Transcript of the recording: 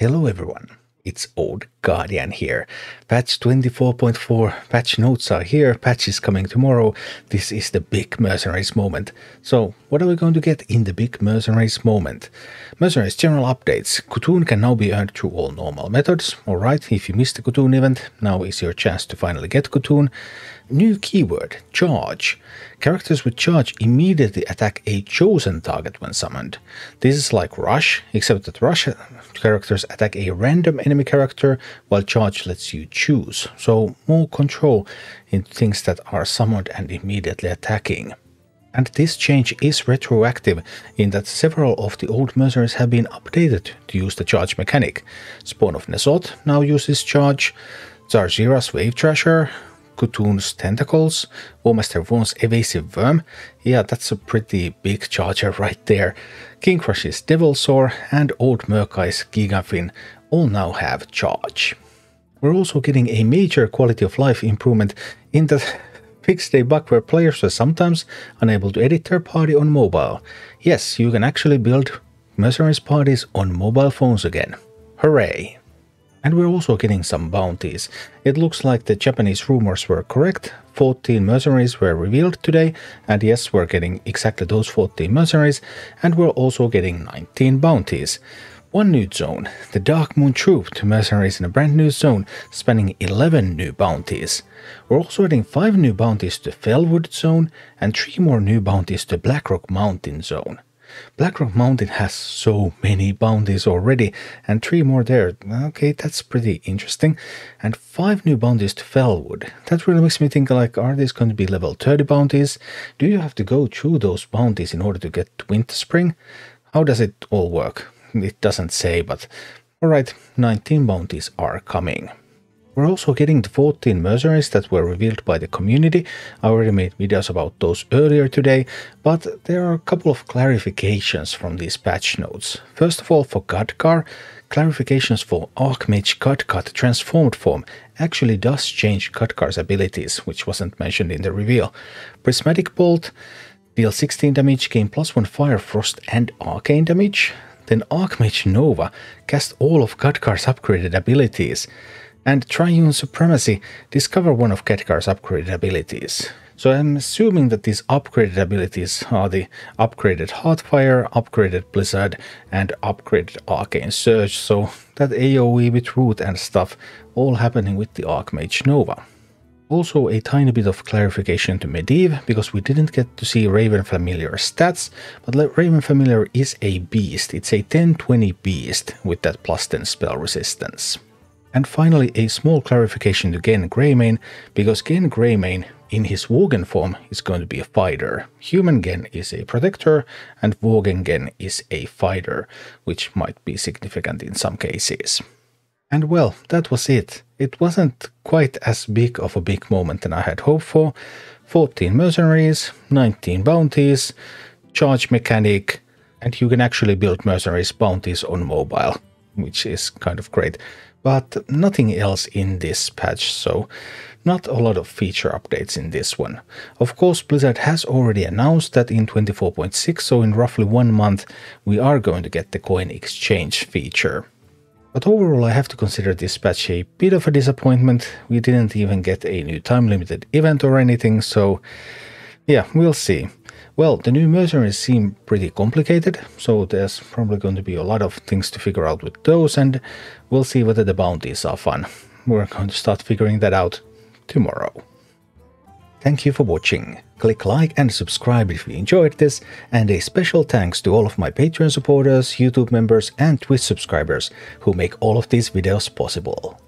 Hello everyone, it's Old Guardian here. Patch 24.4 patch notes are here, patch is coming tomorrow. This is the big Mercenaries moment. So, what are we going to get in the big Mercenaries moment? Mercenaries general updates. C'Thun can now be earned through all normal methods. Alright, if you missed the C'Thun event, now is your chance to finally get C'Thun. New keyword, charge. Characters with charge immediately attack a chosen target when summoned. This is like Rush, except that Rush characters attack a random enemy character, while charge lets you choose. So more control in things that are summoned and immediately attacking. And this change is retroactive in that several of the old mercenaries have been updated to use the charge mechanic. Spawn of N'Zoth now uses charge, Zar'jira's Wave Thrasher, C'Thun's Tentacles, Warmaster Voone's Evasive Worm, yeah that's a pretty big charger right there, King Krush's Devilsaur and Old Murk-Eye's Gigafin all now have charge. We're also getting a major quality of life improvement in that fixed a bug where players were sometimes unable to edit their party on mobile. Yes, you can actually build mercenaries parties on mobile phones again. Hooray! And we're also getting some bounties. It looks like the Japanese rumors were correct. 14 mercenaries were revealed today, and yes, we're getting exactly those 14 mercenaries, and we're also getting 19 bounties. One new zone, the Dark Moon Troop to mercenaries in a brand new zone, spanning 11 new bounties. We're also adding 5 new bounties to Felwood Zone and 3 more new bounties to Blackrock Mountain Zone. Blackrock Mountain has so many bounties already, and 3 more there. Okay, that's pretty interesting. And 5 new bounties to Felwood. That really makes me think like, are these going to be level 30 bounties? Do you have to go through those bounties in order to get to Winterspring? How does it all work? It doesn't say, but alright, 19 bounties are coming. We're also getting the 14 mercenaries that were revealed by the community. I already made videos about those earlier today, but there are a couple of clarifications from these patch notes. First of all, for Khadgar, clarifications for Archmage Khadgar transformed form actually does change Khadgar's abilities, which wasn't mentioned in the reveal. Prismatic Bolt deal 16 damage, gain plus 1 Fire, Frost and Arcane damage. Then Archmage Nova cast all of Khadgar's upgraded abilities, and Triune Supremacy discover one of Khadgar's upgraded abilities. So I'm assuming that these upgraded abilities are the upgraded Heartfire, upgraded Blizzard, and upgraded Arcane Surge, so that AoE with Root and stuff all happening with the Archmage Nova. Also a tiny bit of clarification to Medivh, because we didn't get to see Raven Familiar stats, but Raven Familiar is a beast, it's a 10-20 beast with that plus 10 spell resistance. And finally a small clarification to Genn Greymane, because Genn Greymane in his Worgen form is going to be a fighter. Human Genn is a protector and Worgen Genn is a fighter, which might be significant in some cases. And well, that was it. It wasn't quite as big of a big moment than I had hoped for. 14 mercenaries, 19 bounties, charge mechanic, and you can actually build mercenaries bounties on mobile, which is kind of great. But nothing else in this patch, so not a lot of feature updates in this one. Of course, Blizzard has already announced that in 24.6, so in roughly one month, we are going to get the coin exchange feature. But overall I have to consider this patch a bit of a disappointment. We didn't even get a new time limited event or anything, so yeah, we'll see. Well, the new mercenaries seem pretty complicated, so there's probably going to be a lot of things to figure out with those, and we'll see whether the bounties are fun. We're going to start figuring that out tomorrow. Thank you for watching. Click like and subscribe if you enjoyed this, and a special thanks to all of my Patreon supporters, YouTube members and Twitch subscribers who make all of these videos possible.